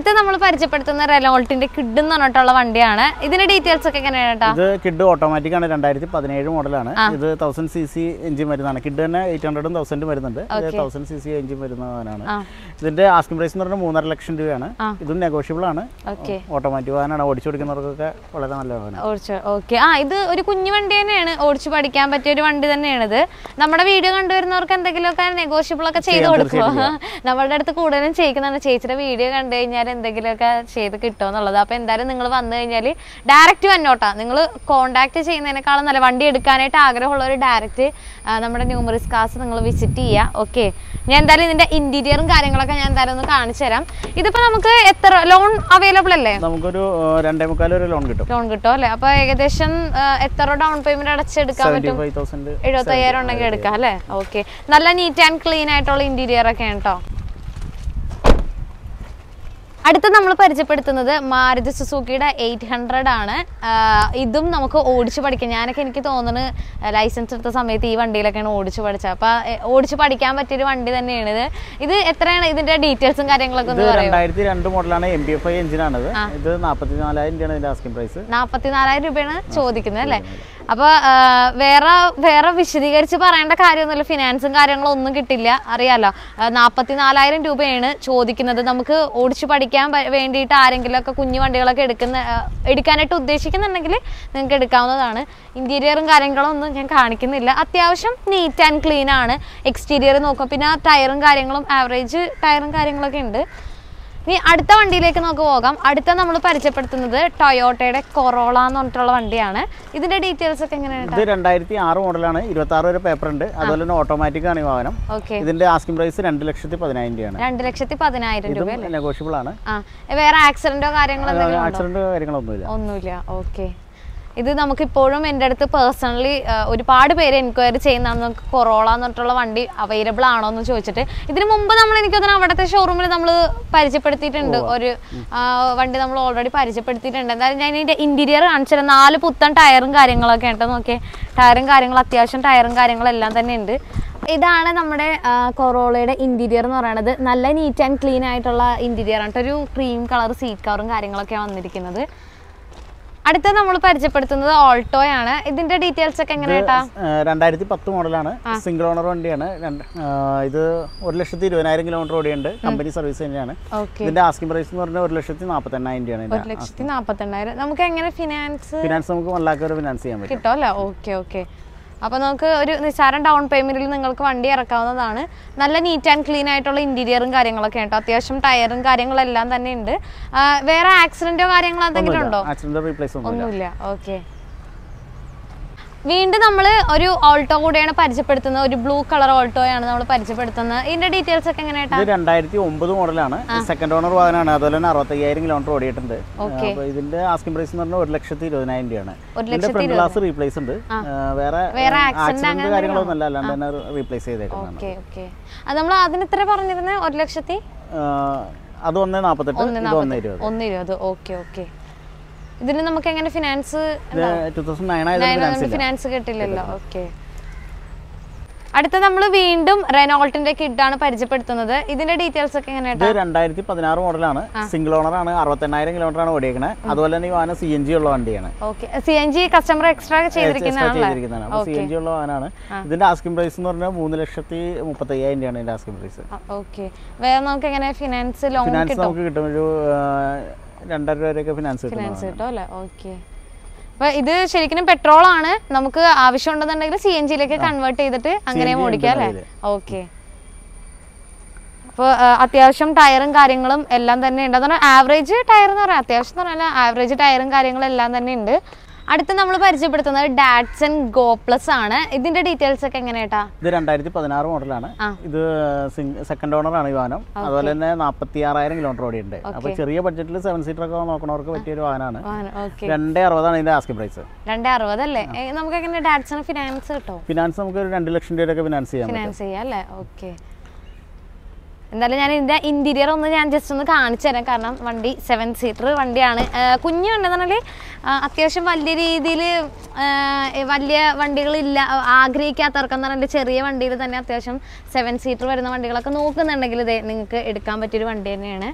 അടുത്ത നമ്മൾ പരിചയപ്പെടുത്തുന്ന റെനോൾട്ടിന്റെ കിഡ് എന്ന് പറഞ്ഞിട്ടുള്ള വണ്ടിയാണ്. ഇതിന്റെ ഡീറ്റെയിൽസ് ഒക്കെ എങ്ങനെയാണ് ഇത് കിഡ് ഓട്ടോമാറ്റിക് ആണ് രണ്ടായിരത്തി പതിനേഴ് മോഡലാണ് ഇത് തൗസൻഡ് സി സി എഞ്ചിൻ വരുന്നതാണ്. കിഡ് തന്നെ എയ്റ്റ് ഹൺഡ്രഡും തൗസൻഡും വരുന്നുണ്ട്. തൗസൻഡ് സി സി എഞ്ചിൻ വരുന്നതാണ് ഇതിന്റെ ആസ്കിംഗ് പ്രൈസ് എന്ന് പറഞ്ഞാൽ മൂന്നര ലക്ഷം രൂപയാണ്. ഇതും നെഗോഷ്യബിൾ ആണ്. ഓട്ടോമാറ്റിക് വാഹനമാണ്. ഓടിച്ചു കൊടുക്കുന്നവർക്കൊക്കെ വളരെ നല്ല വാഹനം. ഓക്കെ ആ ഇത് ഒരു കുഞ്ഞു വണ്ടി തന്നെയാണ്. ഓടിച്ചു പഠിക്കാൻ പറ്റിയ ഒരു വണ്ടി തന്നെയാണ് ഇത്. നമ്മുടെ വീഡിയോ കണ്ടുവരുന്നവർക്ക് എന്തെങ്കിലുമൊക്കെ നെഗോഷ്യബിൾ ഒക്കെ ചെയ്ത് കൊടുക്കുമോ നമ്മളുടെ അടുത്ത് കൂടുതലും ചെയ്യിക്കുന്നതാണ്. ചേച്ചിയുടെ വീഡിയോ കണ്ടു കഴിഞ്ഞാൽ എന്തെങ്കിലുമൊക്കെ ചെയ്ത് കിട്ടുമോ എന്നുള്ളത്. അപ്പോൾ എന്തായാലും നിങ്ങൾ വന്നു കഴിഞ്ഞാൽ ഡയറക്റ്റ് വന്നോട്ടാ. നിങ്ങൾ കോൺടാക്ട് ചെയ്യുന്നതിനേക്കാളും നല്ല വണ്ടി എടുക്കാനായിട്ട് ആഗ്രഹമുള്ള ഒരു ഡയറക്റ്റ് നമ്മുടെ ന്യൂമറിസ് കാസ് നിങ്ങൾ വിസിറ്റ് ചെയ്യുക ഓക്കെ ഞാൻ എന്തായാലും ഇതിന്റെ ഇന്റീരിയറും കാര്യങ്ങളൊക്കെ ഞാൻ എന്തായാലും ഒന്ന് കാണിച്ചു തരാം. ഇതിപ്പോ നമുക്ക് എത്ര ലോൺ അവൈലബിൾ അല്ലേ? നമുക്കൊരു രണ്ടേ മുക്കാൽ ഒരു ലോൺ കിട്ടും. ലോൺ കിട്ടും അല്ലേ? അപ്പൊ ഏകദേശം എത്ര ഡൗൺ പേയ്മെന്റ് അടച്ചെടുക്കാൻ പറ്റും? എഴുപത്തയ്യായിരം ഉണ്ടെങ്കിൽ എടുക്കാം അല്ലേ? ഓക്കെ നല്ല നീറ്റ് ആൻഡ് ക്ലീൻ ആയിട്ടുള്ള ഇന്റീരിയർ ഒക്കെ ഉണ്ടോ അടുത്ത നമ്മൾ പരിചയപ്പെടുത്തുന്നത് മാരുതി സുസൂക്കിയുടെ എയ്റ്റ് ഹൺഡ്രഡ് ആണ്. ഇതും നമുക്ക് ഓടിച്ച് പഠിക്കാം. ഞാനൊക്കെ എനിക്ക് തോന്നുന്നു ലൈസൻസ് എടുത്ത സമയത്ത് ഈ വണ്ടിയിലൊക്കെയാണ് ഓടിച്ച് പഠിച്ചത്. അപ്പൊ ഓടിച്ചു പഠിക്കാൻ പറ്റിയൊരു വണ്ടി തന്നെയാണ് ഇത്. ഇത് എത്രയാണ് ഇതിന്റെ ഡീറ്റെയിൽസും കാര്യങ്ങളൊക്കെ ഒന്ന് രണ്ടായിരത്തി രണ്ട് മോഡലാണ് എം ബി എഫ് ഐ എഞ്ചിനാണ് ഇത് നാൽപ്പത്തി നാലായിരം രൂപയാണ് ഇതിന്റെ ആസ്കിംഗ് പ്രൈസ് നാപ്പത്തിനാലായിരം രൂപയാണ് ചോദിക്കുന്നത് അല്ലേ? അപ്പൊ വേറെ വേറെ വിശദീകരിച്ച് പറയേണ്ട കാര്യമൊന്നുമില്ല. ഫിനാൻസും കാര്യങ്ങളും ഒന്നും കിട്ടില്ല. അറിയാലോ. നാപ്പത്തിനാലായിരം രൂപയാണ് ചോദിക്കുന്നത്. നമുക്ക് ഓടിച്ചു പഠിക്കാൻ വേണ്ടിയിട്ട് ആരെങ്കിലും ഒക്കെ കുഞ്ഞു വണ്ടികളൊക്കെ എടുക്കുന്ന എടുക്കാനായിട്ട് ഉദ്ദേശിക്കുന്നുണ്ടെങ്കിൽ നിങ്ങൾക്ക് എടുക്കാവുന്നതാണ്. ഇന്റീരിയറും കാര്യങ്ങളും ഒന്നും ഞാൻ കാണിക്കുന്നില്ല. അത്യാവശ്യം നീറ്റ് ആൻഡ് ക്ലീൻ ആണ്. എക്സ്റ്റീരിയർ നോക്കും. പിന്നെ ടയറും കാര്യങ്ങളും ആവറേജ് ടയറും കാര്യങ്ങളൊക്കെ ഉണ്ട്. ഇനി അടുത്ത വണ്ടിയിലേക്ക് നമുക്ക് പോകാം. അടുത്ത നമ്മൾ പരിചയപ്പെടുത്തുന്നത് ടൊയോട്ടയുടെ കൊറോള എന്ന് പറഞ്ഞിട്ടുള്ള വണ്ടിയാണ്. ഇതിന്റെ ഡീറ്റെയിൽസ് ഒക്കെ എങ്ങനെയാണ് ഇത് രണ്ടായിരത്തി ആറ് മോഡലാണ്. ഇരുപത്തി ആറ് വരെ പേപ്പർ ഉണ്ട് അതുപോലെ തന്നെ ഓട്ടോമാറ്റിക് ആണ് ഈ വാഹനം. ഓക്കെ. ഇതിന്റെ ആസ്കിംഗ് പ്രൈസ് രണ്ട് ലക്ഷത്തി പതിനായിരം രൂപയാണ്. രണ്ട് ലക്ഷത്തി പതിനായിരം രൂപ നെഗോഷ്യബിൾ ആണ്. വേറെ ആക്സിഡന്റോ കാര്യങ്ങളോ ആക്സിഡന്റോ കാര്യങ്ങളോ ഒന്നുമില്ല ഒന്നുമില്ല. ഓക്കെ. ഇത് നമുക്കിപ്പോഴും എന്റെ അടുത്ത് പേഴ്സണലി ഒരുപാട് പേര് എൻക്വയറി ചെയ്യുന്നതാണ് നമുക്ക് കൊറോള എന്ന് പറഞ്ഞിട്ടുള്ള വണ്ടി അവൈലബിൾ ആണോ എന്ന് ചോദിച്ചിട്ട്. ഇതിനു മുമ്പ് നമ്മൾ എനിക്ക് തോന്നുന്നു അവിടുത്തെ ഷോറൂമിൽ നമ്മൾ പരിചയപ്പെടുത്തിയിട്ടുണ്ട്. ഒരു വണ്ടി നമ്മൾ ഓൾറെഡി പരിചയപ്പെടുത്തിയിട്ടുണ്ട്. എന്തായാലും ഞാൻ ഇതിന്റെ ഇന്റീരിയർ കാണിച്ചത് നാല് പുത്തൻ ടയറും കാര്യങ്ങളൊക്കെ ഉണ്ടോ. നോക്കിയേ. ടയറും കാര്യങ്ങളും അത്യാവശ്യം ടയറും കാര്യങ്ങളും എല്ലാം തന്നെ ഉണ്ട്. ഇതാണ് നമ്മുടെ കൊറോളയുടെ ഇന്റീരിയർ എന്ന് പറയുന്നത്. നല്ല നീറ്റ് ആൻഡ് ക്ലീൻ ആയിട്ടുള്ള ഇന്റീരിയർ ആണ്. ഒരു ക്രീം കളർ സീറ്റ് കവറും കാര്യങ്ങളൊക്കെയാണ് വന്നിരിക്കുന്നത്. അടുത്ത നമ്മൾ പരിചയപ്പെടുത്തുന്നത് ഓൾട്ടോയാണ്. ഇതിന്റെ ഡീറ്റെയിൽസ് ഒക്കെ എങ്ങനെയാട്ടാ? രണ്ടായിരത്തി പത്ത് മോഡലാണ്. സിംഗിൾ ഓണർ വണ്ടിയാണ്. ഇത് ഒരു ലക്ഷത്തി ഇരുപതിനായിരം കിലോമീറ്റർ ഓടിയുണ്ട്. കമ്പനി സർവീസ് തന്നെയാണ്. ഇതിന്റെ ആസ്കിംഗ് പ്രൈസ് എന്ന് പറഞ്ഞാൽ ഒരു ലക്ഷത്തി രൂപയാണ് ഒരു ഇതിന്റെ ലക്ഷത്തി നാപ്പത്തെണ്ണായിരം. നമുക്ക് എങ്ങനെ ഫിനാൻസ് ഫിനാൻസ് നമുക്ക് വൺ വരെ ഫിനാൻസ് ചെയ്യാൻ പറ്റും. കിട്ടും അല്ലേ? ഓക്കെ ഓക്കെ അപ്പോൾ നമുക്ക് ഒരു നിസ്സാരം ഡൗൺ പേയ്മെന്റിൽ നിങ്ങൾക്ക് വണ്ടി ഇറക്കാവുന്നതാണ്. നല്ല നീറ്റ് ആൻഡ് ക്ലീൻ ആയിട്ടുള്ള ഇന്റീരിയറും കാര്യങ്ങളൊക്കെ കേട്ടോ അത്യാവശ്യം ടയറും കാര്യങ്ങളെല്ലാം തന്നെ ഉണ്ട്. വേറെ ആക്സിഡന്റോ കാര്യങ്ങളോ എന്തെങ്കിലും ഉണ്ടോ? ഒന്നുമില്ല. ഓക്കെ വീണ്ടും നമ്മൾ ഒരു ഓൾട്ടോ കൂടെയാണ് പരിചയപ്പെടുത്തുന്നത്. ഒരു ബ്ലൂ കളർ ഓൾട്ടോയാണ് നമ്മൾ പരിചയപ്പെടുത്തുന്നത്. ഇതിന്റെ ഡീറ്റെയിൽസ് ഒക്കെ എങ്ങനെയായിട്ടാ ഇത് രണ്ടായിരത്തി ഒമ്പത് മോഡലാണ് സെക്കൻഡ് ഓണർ വാഹനമാണ്. അതുപോലെ തന്നെ അറുപത്തയ്യായിരം കിലോമീറ്റർ ഓടിയിട്ടുണ്ട്. ഇതിന്റെ ആസ്കിംഗ് പ്രൈസ് എന്ന് പറഞ്ഞാൽ ഒരു ലക്ഷത്തി ഇരുപതിനായിരം രൂപയാണ്. ഇതിന്റെ ഫ്രണ്ട് ഗ്ലാസ് റീപ്ലേസ് ഉണ്ട്. വേറെ ആക്സിഡന്റ് കാര്യങ്ങളൊന്നും അല്ല അല്ലാണ്ട് തന്നെ റീപ്ലേസ് ചെയ്തേക്കുന്നത് അത് നമ്മൾ അതിന് ഇത്ര പറഞ്ഞിരുന്നത് ഒരു ലക്ഷത്തി? അത് ഒന്ന് ഇരുപത്. ഒന്ന് ഇരുപത്. Okay okay. ഇതിന് നമുക്ക് എങ്ങനെ ഫിനാൻസ് ഫിനാൻസ് കിട്ടില്ലല്ലോ. ഓക്കെ അടുത്ത നമ്മൾ വീണ്ടും റെനോൾട്ടിന്റെ കിഡാണ് പരിചയപ്പെടുത്തുന്നത്. ഇതിന്റെ ഡീറ്റെയിൽസ് ഒക്കെ രണ്ടായിരത്തി പതിനാറ് മോഡലാണ്. സിംഗിൾ ഓണർ ആണ്. അറുപത്തെണ്ണായിരം കിലോമീറ്റർ ആണ് ഓടിയേക്കണത് അതുപോലെ തന്നെ ഈ വാഹനം സി എൻ ജി ഉള്ള വണ്ടിയാണ്. C N G customer extra ചെയ്തിരിക്കുന്നതാണ്. C N G ഉള്ള വാഹനമാണ്. ഇതിന്റെ ആസ്കിംഗ് പ്രൈസ് എന്ന് പറഞ്ഞാൽ മൂന്ന് ലക്ഷത്തി മുപ്പത്തി അയ്യായിരം രൂപയാണ് ഇതിന്റെ ആസ്കിംഗ് പ്രൈസ് ഓക്കെ വേറെ നമുക്ക് എങ്ങനെ ഫിനാൻസ് ലോൺ ഫിനാൻസ് നമുക്ക് കിട്ടും. ഒരു രണ്ടര രൂപ വരെയൊക്കെ ഫിനാൻസ് ഫിനാൻസ് കിട്ടും അല്ലേ? ഓക്കെ അപ്പൊ ഇത് ശരിക്കും പെട്രോൾ ആണ് നമുക്ക് ആവശ്യം ഉണ്ടെന്നുണ്ടെങ്കിൽ സി എൻ ജിയിലേക്ക് കൺവേർട്ട് ചെയ്തിട്ട് അങ്ങനെ ഓടിക്കാം അല്ലേ? ഓക്കെ അപ്പോൾ അത്യാവശ്യം ടയറും കാര്യങ്ങളും എല്ലാം തന്നെ ഉണ്ട്. അതാണ് ആവറേജ് ടയർ എന്ന് പറയാം അത്യാവശ്യം എന്ന് പറഞ്ഞാൽ ആവറേജ് ടയറും കാര്യങ്ങളും എല്ലാം തന്നെ ഉണ്ട്. അടുത്ത് നമ്മൾ പരിചയപ്പെടുത്തുന്നത് ഡാറ്റ്സൺ ഗോ പ്ലസ് ആണ്. ഇതിന്റെ ഡീറ്റെയിൽസ് ഒക്കെ എങ്ങനെയാട്ടാ? ഇത് രണ്ടായിരത്തി പതിനാറ് മോഡലാണ് ഇത് സെക്കൻഡ് ഓണർ ആണ് ഈ വാഹനം. അതുപോലെ തന്നെ നാൽപ്പത്തി ആറായിരം കിലോമീറ്റർ ഓടി ഉണ്ട് അപ്പൊ ചെറിയ ബഡ്ജറ്റിൽ സെവൻ സീറ്റർ ഒക്കെ നോക്കണവർക്ക് പറ്റിയ ഒരു വാഹനമാണ് രണ്ടേ അറുപതാണ് ഇതിന്റെ ആസ്കിംഗ് പ്രൈസ് രണ്ടേ അറുപത് അല്ലേ? നമുക്ക് എങ്ങനെ ഡാറ്റ്സൺ ഫിനാൻസ് കിട്ടും? ഫിനാൻസ് നമുക്ക് ഒരു രണ്ട് ലക്ഷം രൂപയൊക്കെ ഫിനാൻസ് ചെയ്യാം ഫിനാൻസ് ചെയ്യാം അല്ലേ? ഓക്കെ. എന്തായാലും ഞാൻ ഇതിന്റെ ഇന്റീരിയർ ഒന്ന് ഞാൻ ജസ്റ്റ് ഒന്ന് കാണിച്ചു തരാം. കാരണം വണ്ടി സെവൻ സീറ്റർ വണ്ടിയാണ്. കുഞ്ഞു വണ്ടി പറഞ്ഞാൽ അത്യാവശ്യം വലിയ രീതിയിൽ വലിയ വണ്ടികളില്ല ആഗ്രഹിക്കാത്തവർക്കെന്ന് പറഞ്ഞാൽ ചെറിയ വണ്ടിയിൽ തന്നെ അത്യാവശ്യം സെവൻ സീറ്റർ വരുന്ന വണ്ടികളൊക്കെ നോക്കുന്നുണ്ടെങ്കിൽ ഇത് നിങ്ങൾക്ക് എടുക്കാൻ പറ്റിയൊരു വണ്ടി തന്നെയാണ്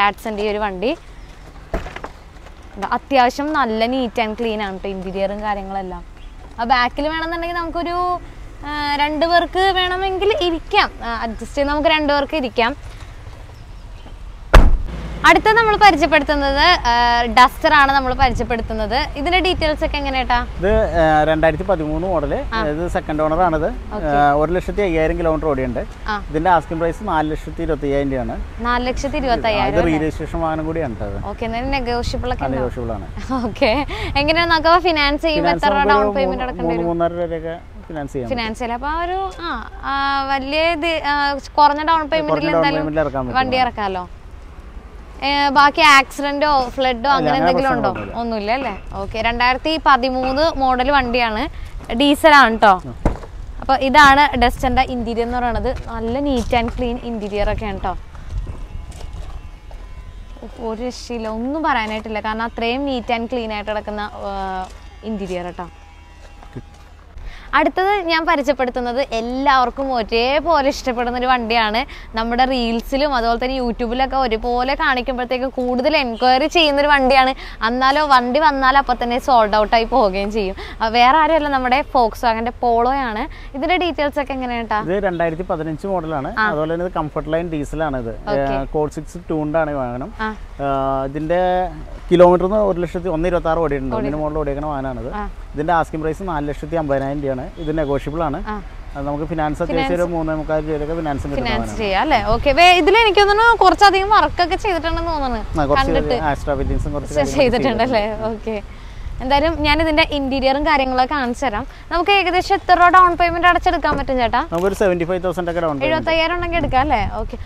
ഡാറ്റ്സന്റെ ഈ ഒരു വണ്ടി. അത്യാവശ്യം നല്ല നീറ്റ് ആൻഡ് ക്ലീൻ ആണ് കേട്ടോ ഇന്റീരിയറും കാര്യങ്ങളെല്ലാം. ആ ബാക്കിൽ വേണമെന്നുണ്ടെങ്കിൽ നമുക്കൊരു രണ്ട് പേർക്ക് വേണമെങ്കിൽ ഇരിക്കാം. അഡ്ജസ്റ്റ് ചെയ്ത് നമുക്ക് രണ്ട് പേർക്ക് ഇരിക്കാം. അടുത്ത നമ്മൾ പരിചയപ്പെടുത്തുന്നത് ഡസ്റ്റർ ആണ് നമ്മൾ പരിചയപ്പെടുത്തുന്നത്. ഇതിന്റെ ഡീറ്റെയിൽസ് ഒക്കെ എങ്ങനെയാട്ടാ ഇത് രണ്ടായിരത്തി പതിമൂന്ന് മോഡൽ ഇത് സെക്കൻഡ് ഓണർ ആണിത്. ഇത് ഒരു ലക്ഷത്തി അയ്യായിരം കിലോമീറ്റർ ഓടിയുണ്ട്. ഇതിന്റെ ആസ്കിംഗ് പ്രൈസ് നാല് ലക്ഷത്തി ഇരുപത്തി അയ്യായിരം രൂപയാണ്. നാല് ലക്ഷത്തി ഇരുപത്തി അയ്യായിരം രജിസ്ട്രേഷൻ വാഹനം കൂടിയാണ് ഓക്കെ നെഗോഷ്യബിൾ ഒക്കെ നെഗോഷ്യബിൾ ആണ്. [laughs] ഓക്കെ. എങ്ങനെയാണ് നമുക്ക് ഫിനാൻസ് ചെയ്യുമ്പോൾ എത്ര ഡൗൺ പേയ്മെന്റ് ഒരു അടക്കേണ്ടി വരും? മൂന്നര രൂപയൊക്കെ ഫിനാൻസ് ചെയ്യാം ഫിനാൻസ് ചെയ്യാം അപ്പൊ ആ ഒരു ആ വലിയ ഇത് കുറഞ്ഞ ഡൗൺ പേയ്മെന്റിൽ എന്തായാലും വണ്ടി ഇറക്കാമല്ലോ ബാക്കി ആക്സിഡന്റോ ഫ്ലഡോ അങ്ങനെ എന്തെങ്കിലും ഉണ്ടോ? ഒന്നുമില്ല അല്ലേ? ഓക്കെ രണ്ടായിരത്തി പതിമൂന്ന് മോഡൽ വണ്ടിയാണ് ഡീസലാണ് കേട്ടോ അപ്പൊ ഇതാണ് ഡസ്റ്റന്റെ ഇന്റീരിയർ എന്ന് പറയുന്നത് നല്ല നീറ്റ് ആൻഡ് ക്ലീൻ ഇന്റീരിയർ ഒക്കെ ആണ് കേട്ടോ ഒരു രക്ഷയില്ല. ഒന്നും പറയാനായിട്ടില്ല. കാരണം അത്രയും നീറ്റ് ആൻഡ് ക്ലീൻ ആയിട്ട് കിടക്കുന്ന ഇന്റീരിയർ കേട്ടോ അടുത്തത് ഞാൻ പരിചയപ്പെടുത്തുന്നത് എല്ലാവർക്കും ഒരേപോലെ ഇഷ്ടപ്പെടുന്ന ഒരു വണ്ടിയാണ്. നമ്മുടെ റീൽസിലും അതുപോലെ തന്നെ യൂട്യൂബിലൊക്കെ ഒരുപോലെ കാണിക്കുമ്പോഴത്തേക്ക് കൂടുതൽ എൻക്വയറി ചെയ്യുന്ന ഒരു വണ്ടിയാണ്. എന്നാലോ വണ്ടി വന്നാൽ അപ്പം തന്നെ സോൾഡ് ഔട്ടായി പോവുകയും ചെയ്യും. വേറെ ആരുമല്ല നമ്മുടെ ഫോക്സ് വാഗന്റെ പോളോയാണ് ഇതിന്റെ ഡീറ്റെയിൽസ് ഒക്കെ എങ്ങനെയാട്ടാ ഇത് രണ്ടായിരത്തി പതിനഞ്ച് മോഡലാണ് അതുപോലെ തന്നെ ഇത് കംഫർട്ട് ലൈൻ ഡീസലാണ് ഇത്. കോഡ് സിക്സ് ടൂണ്ടാണ് വാങ്ങണം വാഹനം. ഇതിന്റെ കിലോമീറ്റർ ഒരു ലക്ഷത്തി ഒന്ന് ഇരുപത്തി ആറ് ഓടിയിട്ടുണ്ട് ഒന്നിന് മുകളിൽ ഓടിയേക്കണ വാഹനമാണിത് ഇതിന്റെ ആസ്കിംഗ് പ്രൈസ് നാല് ലക്ഷത്തി അമ്പതിനായിരം രൂപയാണ്. ഇത് നെഗോഷ്യബിൾ ആണ്. നമുക്ക് ഫിനാൻസ് അത്യാവശ്യം ഒരു മൂന്നേ മുക്കാൽ രൂപയൊക്കെ ഫിനാൻസ് ഫിനാൻസ് ചെയ്യാം അല്ലേ? ഓക്കെ ഇതിൽ എനിക്ക് തോന്നുന്നു കുറച്ചധികം വർക്കൊക്കെ ചെയ്തിട്ടുണ്ടെന്ന് തോന്നുന്നു. കണ്ടിട്ട്. ആസ്ട്രാ കുറച്ച് [laughs] ചെയ്തിട്ടുണ്ടല്ലേ ഓക്കെ എന്തായാലും ഞാൻ ഇതിന്റെ ഇന്റീരിയറും കാര്യങ്ങളൊക്കെ കാണിച്ചു തരാം. നമുക്ക് ഏകദേശം എത്ര ഡൗൺ പേയ്മെന്റ് അടച്ചെടുക്കാൻ പറ്റും ചേട്ടാ? ഫൈവ് തൗസൻഡ് ഒക്കെ ഡൗൺ എഴുപത്തയ്യായിരം ഉണ്ടെങ്കിൽ എടുക്കാം അല്ലേ? ഓക്കെ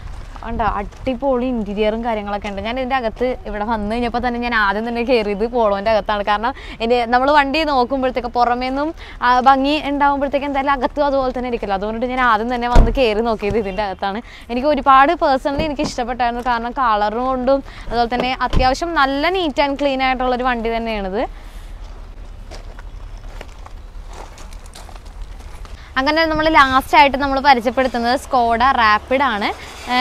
ഉണ്ടോ അടിപൊളി ഇന്റീരിയറും കാര്യങ്ങളൊക്കെ ഉണ്ട്. ഞാൻ ഇതിന്റെ അകത്ത് ഇവിടെ വന്നു കഴിഞ്ഞപ്പോൾ തന്നെ ഞാൻ ആദ്യം തന്നെ കയറിയത് പോളോന്റെ അകത്താണ്. കാരണം എന്റെ നമ്മൾ വണ്ടി നോക്കുമ്പോഴത്തേക്ക് പുറമേ നിന്നും ആ, ഭംഗി ഉണ്ടാകുമ്പോഴത്തേക്ക് എന്തായാലും അകത്തും അതുപോലെ തന്നെ ഇരിക്കില്ല. അതുകൊണ്ട് ഞാൻ ആദ്യം തന്നെ വന്ന് കയറി നോക്കിയത് ഇതിന്റെ അകത്താണ്. എനിക്ക് ഒരുപാട് പേഴ്സണലി എനിക്ക് ഇഷ്ടപ്പെട്ടായിരുന്നു. കാരണം കളറും കൊണ്ടും അതുപോലെ തന്നെ അത്യാവശ്യം നല്ല നീറ്റ് ആൻഡ് ക്ലീൻ ആയിട്ടുള്ള ഒരു വണ്ടി തന്നെയാണിത്. അങ്ങനെ നമ്മൾ ലാസ്റ്റ് ആയിട്ട് നമ്മൾ പരിചയപ്പെടുത്തുന്നത് സ്കോഡ റാപ്പിഡ് ആണ്.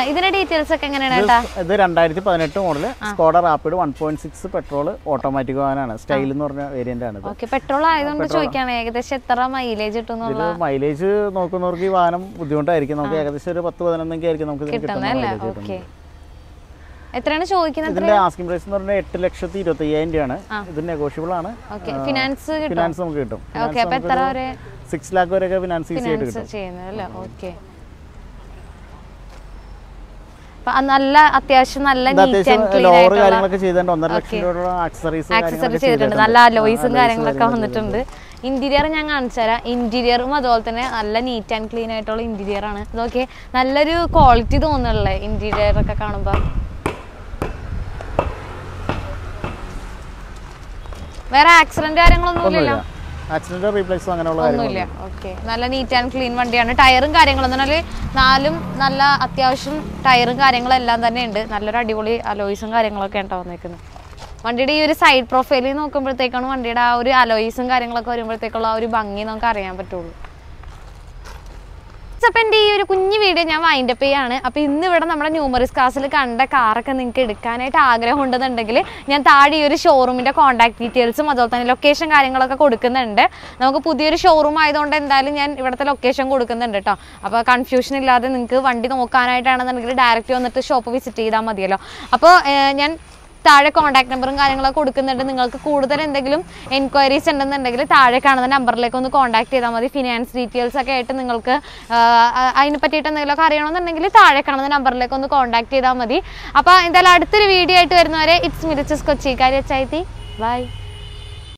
ഇതിന്റെ ഡീറ്റെയിൽസ് ഒക്കെ എങ്ങനെയാണ് ഇത് രണ്ടായിരത്തി പതിനെട്ട് model Skoda Rapid one point six petrol automatic വാഹനമാണ്. സ്റ്റൈൽ എന്ന് പറഞ്ഞ വേരിയന്റ് ആണ് ഓക്കെ പെട്രോൾ ആയതുകൊണ്ട് ചോദിക്കാണ് ഏകദേശം എത്ര മൈലേജ് കിട്ടും മൈലേജ് നോക്കുന്നവർക്ക് ഈ വാഹനം ബുദ്ധിമുട്ടായിരിക്കും. നമുക്ക് ഏകദേശം ഒരു പത്ത് പതിനൊന്നൊക്കെ ആയിരിക്കും നമുക്ക് കിട്ടുന്നത്. എത്രയാണ് ചോദിക്കുന്നത് ഇതിന്റെ ആസ്കിംഗ് പ്രൈസ് എന്ന് പറഞ്ഞാൽ എട്ട് ലക്ഷത്തി ഇരുപത്തി അയ്യായിരം രൂപയാണ് ഇത് നെഗോഷ്യബിൾ ആണ്. ഫിനാൻസ് ഫിനാൻസ് നമുക്ക് കിട്ടും. സിക്സ് ലാക്ക് വരെയൊക്കെ ഫിനാൻസ് ഈസി ആയിട്ട് കിട്ടും. നല്ല അത്യാവശ്യം നല്ല ആയിട്ടുള്ള കാര്യങ്ങളൊക്കെ ചെയ്തിട്ടുണ്ട്. ഒന്നര ലക്ഷം രൂപയുടെ ആക്സറീസ് ആക്സസറി ചെയ്തിട്ടുണ്ട്. നല്ല അലോയ്സും കാര്യങ്ങളൊക്കെ വന്നിട്ടുണ്ട്. ഇന്റീരിയർ ഞാൻ കാണിച്ചു തരാം. ഇന്റീരിയറും അതുപോലെ തന്നെ നല്ല നീറ്റ് ആൻഡ് ക്ലീൻ ആയിട്ടുള്ള ഇന്റീരിയർ ആണ്. ഇതൊക്കെ നല്ലൊരു ക്വാളിറ്റി തോന്നുന്നുള്ളേ ഇന്റീരിയർ ഒക്കെ കാണുമ്പോൾ വേറെ ആക്സിഡന്റ് കാര്യങ്ങളൊന്നും ഇല്ലല്ലോ? ആക്സിഡന്റ് റീപ്ലേസ് അങ്ങനെയുള്ള ഒന്നുമില്ല. ഓക്കെ നല്ല നീറ്റ് ആൻഡ് ക്ലീൻ വണ്ടിയാണ്. ടയറും കാര്യങ്ങളും എന്നാൽ നാലും നല്ല അത്യാവശ്യം ടയറും കാര്യങ്ങളും എല്ലാം തന്നെ ഉണ്ട്. നല്ലൊരു അടിപൊളി അലോയ്സും കാര്യങ്ങളൊക്കെ ഉണ്ടാവും നിൽക്കുന്നത് വണ്ടിയുടെ ഈ ഒരു സൈഡ് പ്രൊഫൈലിൽ നോക്കുമ്പോഴത്തേക്കാണ് വണ്ടിയുടെ ആ ഒരു അലോയ്സും കാര്യങ്ങളൊക്കെ വരുമ്പോഴത്തേക്കുള്ള ആ ഒരു ഭംഗി നമുക്ക് അറിയാൻ പറ്റുള്ളൂ. അപ്പം എന്റെ ഈ ഒരു കുഞ്ഞു വീഡിയോ ഞാൻ വൈൻഡ് അപ്പ് ചെയ്യാണ്. അപ്പോൾ ഇന്ന് ഇവിടെ നമ്മുടെ ന്യൂമറിസ് കാസിൽ കണ്ട കാറൊക്കെ നിങ്ങൾക്ക് എടുക്കാനായിട്ട് ആഗ്രഹം ഉണ്ടെന്നുണ്ടെങ്കിൽ ഞാൻ താഴെ ഈ ഒരു ഷോറൂമിന്റെ കോൺടാക്ട് ഡീറ്റെയിൽസും അതുപോലെ തന്നെ ലൊക്കേഷൻ കാര്യങ്ങളൊക്കെ കൊടുക്കുന്നുണ്ട്. നമുക്ക് പുതിയൊരു ഷോറൂം ആയതുകൊണ്ട് എന്തായാലും ഞാൻ ഇവിടുത്തെ ലൊക്കേഷൻ കൊടുക്കുന്നുണ്ട് കേട്ടോ അപ്പോൾ കൺഫ്യൂഷൻ ഇല്ലാതെ നിങ്ങൾക്ക് വണ്ടി നോക്കാനായിട്ടാണെന്നുണ്ടെങ്കിൽ ഡയറക്റ്റ് വന്നിട്ട് ഷോപ്പ് വിസിറ്റ് ചെയ്താൽ മതിയല്ലോ. അപ്പോൾ ഞാൻ താഴെ കോൺടാക്ട് നമ്പറും കാര്യങ്ങളൊക്കെ കൊടുക്കുന്നുണ്ട്. നിങ്ങൾക്ക് കൂടുതൽ എന്തെങ്കിലും എൻക്വയറീസ് ഉണ്ടെന്നുണ്ടെങ്കിൽ താഴെ കാണുന്ന നമ്പറിലേക്ക് ഒന്ന് കോൺടാക്ട് ചെയ്താൽ മതി. ഫിനാൻസ് ഡീറ്റെയിൽസ് ഒക്കെ ആയിട്ട് നിങ്ങൾക്ക് അതിനെ പറ്റിയിട്ട് എന്തെങ്കിലുമൊക്കെ അറിയണമെന്നുണ്ടെങ്കിൽ താഴെ കാണുന്ന നമ്പറിലേക്ക് ഒന്ന് കോൺടാക്ട് ചെയ്താൽ മതി. അപ്പോൾ എന്തായാലും അടുത്തൊരു വീഡിയോ ആയിട്ട് വരുന്നവരെ ഇറ്റ്സ് മിരിച്ചസ് കൊച്ചി ചൈത്തി ബൈ